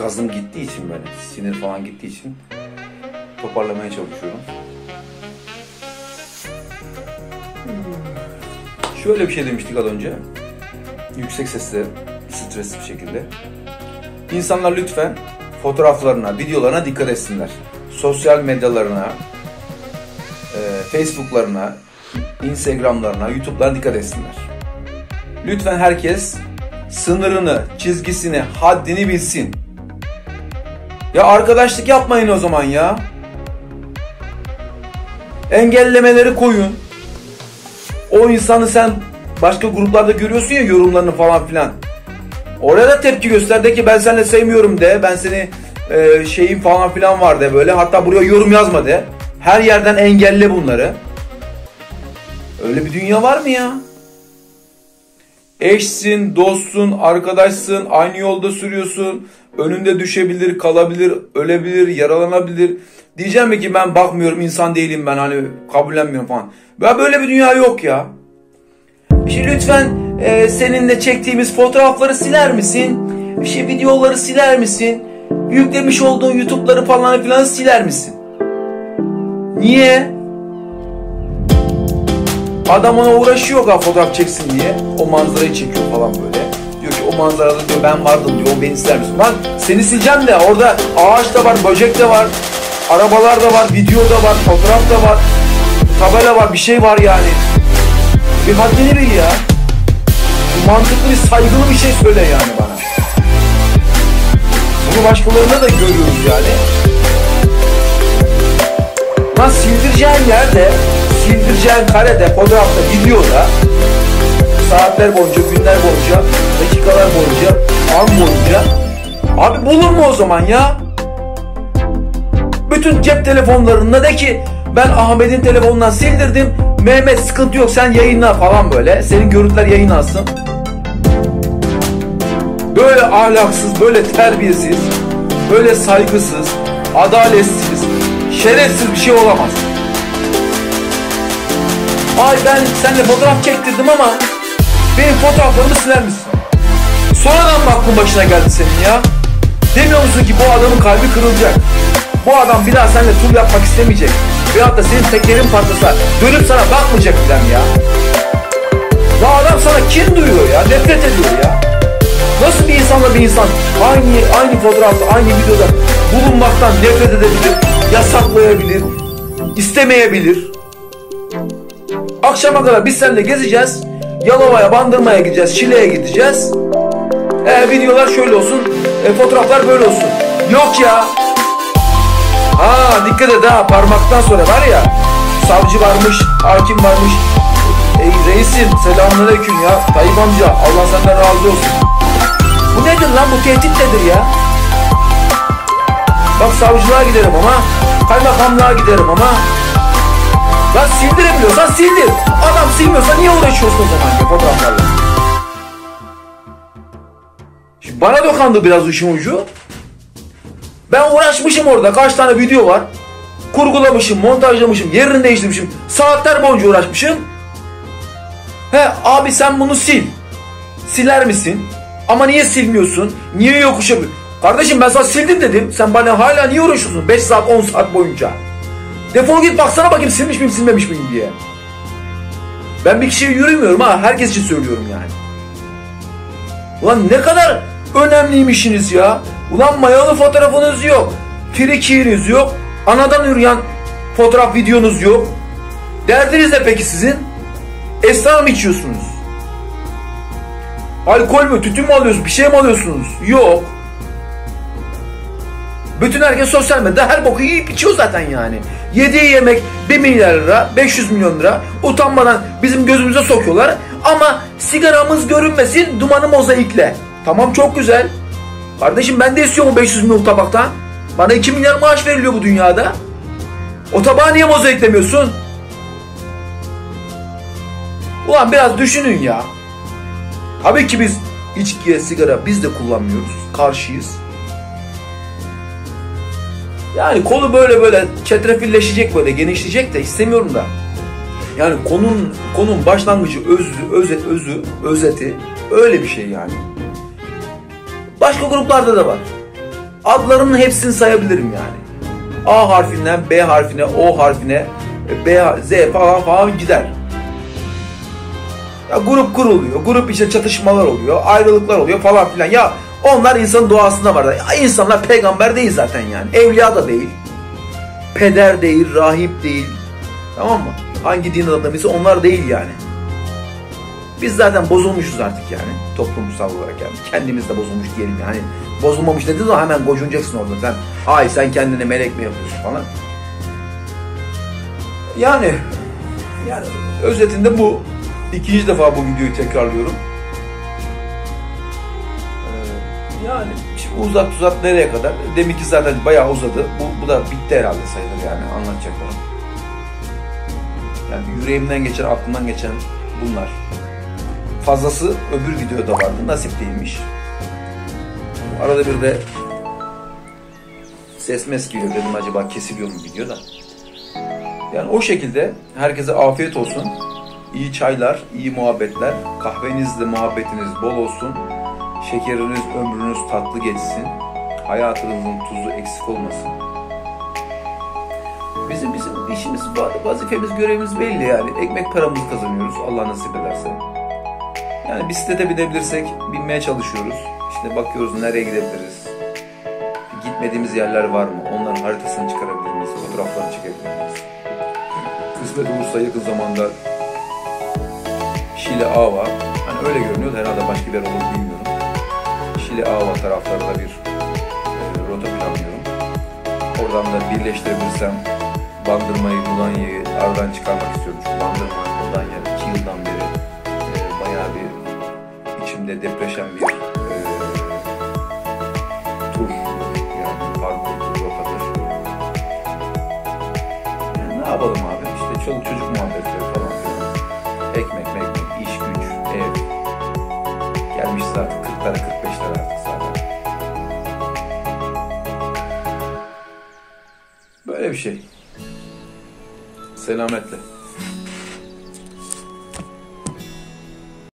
gazım gittiği için böyle sinir falan gittiği için toparlamaya çalışıyorum. Şöyle bir şey demiştik az önce. Yüksek sesle, stresli bir şekilde. İnsanlar lütfen fotoğraflarına, videolarına dikkat etsinler. Sosyal medyalarına, e, Facebook'larına, Instagram'larına, YouTube'larına dikkat etsinler. Lütfen herkes sınırını, çizgisini, haddini bilsin. Ya arkadaşlık yapmayın o zaman ya. Engellemeleri koyun. O insanı sen başka gruplarda görüyorsun ya yorumlarını falan filan. Oraya da tepki göster de ki ben seninle sevmiyorum de. Ben seni e, şeyim falan filan var de böyle. Hatta buraya yorum yazma de. Her yerden engelle bunları. Öyle bir dünya var mı ya? Eşsin, dostsun, arkadaşsın, aynı yolda sürüyorsun. Önünde düşebilir, kalabilir, ölebilir, yaralanabilir. Diyeceğim ki ben bakmıyorum, insan değilim ben hani kabullenmiyorum falan. Ya böyle bir dünya yok ya. şey lütfen e, seninle çektiğimiz fotoğrafları siler misin? Bir şey videoları siler misin? Yüklemiş olduğun YouTube'ları falan filan siler misin? Niye? Adam ona uğraşıyor ha fotoğraf çeksin diye. O manzarayı çekiyor falan böyle. Diyor ki o manzarada diyor ben vardım diyor o beni siler misin? Lan seni sileceğim de orada ağaç da var, böcek de var. Arabalar da var, video da var, fotoğraf da var. Tabela var, bir şey var yani. Bir haddini bil ya. Mantıklı bir saygılı bir şey söyle yani bana. Bunu başkalarına da görüyoruz yani. Lan sildireceğin yerde, sildireceğin karede, fotoğrafta, videoda saatler boyunca, günler boyunca, dakikalar boyunca, an boyunca abi bulur mu o zaman ya? Bütün cep telefonlarında de ki ben Ahmet'in telefonundan sildirdim. Mehmet sıkıntı yok sen yayınla falan böyle. Senin görüntüler yayınlansın. Böyle ahlaksız, böyle terbiyesiz, böyle saygısız, adaletsiz, şerefsiz bir şey olamaz. Ay ben seninle fotoğraf çektirdim ama benim fotoğraflarımı siler misin? Sonradan mı aklın başına geldi senin ya? Demiyor musun ki bu adamın kalbi kırılacak? Bu adam bir daha seninle tur yapmak istemeyecek. Veyahut da senin tekerin patlasa dönüp sana bakmayacak falan ya. Ya adam sana kin duyuyor ya, nefret ediyor ya. Nasıl bir insanla bir insan aynı aynı fotoğrafta, aynı videoda bulunmaktan nefret edebilir, yasaklayabilir, istemeyebilir. Akşama kadar biz seninle gezeceğiz. Yalova'ya, Bandırma'ya gideceğiz, Şile'ye gideceğiz. E, videolar şöyle olsun, e, fotoğraflar böyle olsun. Yok ya. Ha dikkat et ha parmaktan sonra var ya savcı varmış, hakim varmış. Ey reisim selamünaleyküm ya. Tayyip amca Allah senden razı olsun. Bu nedir lan bu tehdit nedir ya? Bak savcılığa giderim ama kaymakamlığa giderim ama Lan sildirebiliyorsan sildir. Adam silmiyorsa niye uğraşıyorsun o zaman ya fotoğraflarla? Şimdi bana dokandı biraz işin ucu. Ben uğraşmışım orada. Kaç tane video var. Kurgulamışım, montajlamışım, yerini değiştirmişim. Saatler boyunca uğraşmışım. He abi sen bunu sil. Siler misin? Ama niye silmiyorsun? Niye yokuşa... Kardeşim ben sana sildim dedim. Sen bana hala niye uğraşıyorsun? 5 saat 10 saat boyunca. Defol git baksana bakayım silmiş miyim silmemiş miyim diye. Ben bir kişiye yürümüyorum ha. Herkes için söylüyorum yani. Ulan ne kadar önemliymişsiniz ya. Ulan mayalı fotoğrafınız yok. Frikiğiniz yok. Anadan yürüyen fotoğraf videonuz yok. Derdiniz ne peki sizin? Esrar mı içiyorsunuz? Alkol mü, tütün mü alıyorsunuz, bir şey mi alıyorsunuz? Yok. Bütün herkes sosyal medyada her boku yiyip içiyor zaten yani. Yediği yemek 1 milyar lira, 500 milyon lira. Utanmadan bizim gözümüze sokuyorlar. Ama sigaramız görünmesin, dumanı mozaikle. Tamam çok güzel. Kardeşim ben de istiyorum 500 milyon tabaktan. Bana 2 milyar maaş veriliyor bu dünyada. O tabağı niye mozaiklemiyorsun? Ulan biraz düşünün ya. Tabii ki biz içkiye, sigara biz de kullanmıyoruz. Karşıyız. Yani konu böyle böyle çetrefilleşecek böyle genişleyecek de istemiyorum da. Yani konun konun başlangıcı özü, özet, özü, özeti öyle bir şey yani. Başka gruplarda da var. adlarının hepsini sayabilirim yani. A harfinden B harfine, O harfine, B, Z falan falan gider. Ya grup kuruluyor, grup içinde çatışmalar oluyor, ayrılıklar oluyor falan filan. Ya onlar insanın doğasında var. Ya insanlar peygamber değil zaten yani. Evliya da değil. Peder değil, rahip değil. Tamam mı? Hangi din adamıysa onlar değil yani. Biz zaten bozulmuşuz artık yani toplumsal olarak yani. Kendimiz de bozulmuş diyelim yani. Bozulmamış dediğin zaman hemen gocunacaksın orada. Sen ay sen kendine melek mi yapıyorsun falan. Yani yani özetinde bu. ikinci defa bu videoyu tekrarlıyorum. Yani şimdi uzat uzat nereye kadar? Demek ki zaten bayağı uzadı. Bu, bu da bitti herhalde sayılır yani anlatacaklarım. Yani yüreğimden geçen, aklımdan geçen bunlar. Fazlası öbür videoda vardı. Nasip değilmiş. Arada bir de ses mes geliyor. Dedim acaba kesiliyor mu videoda? Yani o şekilde herkese afiyet olsun. İyi çaylar, iyi muhabbetler. Kahvenizle muhabbetiniz bol olsun. Şekeriniz, ömrünüz tatlı geçsin. Hayatınızın tuzu eksik olmasın. Bizim bizim işimiz, vazifemiz, görevimiz belli yani. Ekmek paramızı kazanıyoruz Allah nasip ederse. Yani bisiklete binebilirsek binmeye çalışıyoruz. İşte bakıyoruz nereye gidebiliriz. Gitmediğimiz yerler var mı? Onların haritasını çıkarabilir miyiz? Fotoğraflarını çekebilir miyiz? Kısmet olursa yakın zamanda Şile Ava. Hani öyle görünüyor. Herhalde başka bir yer olur bilmiyorum. Şile Ava taraflarında bir e, rota planlıyorum. Oradan da birleştirebilirsem Bandırma'yı, Mudanya'yı aradan çıkarmak istiyorum. Çünkü Bandırma, Mudanya iki yıldan beri e, bayağı bir içimde depreşen bir e, tur yani parkur tur rotadır. Yani ne yapalım abi işte çoluk çocuk Domates artık 40 lira 45 lira artık zaten. Böyle bir şey. Selametle.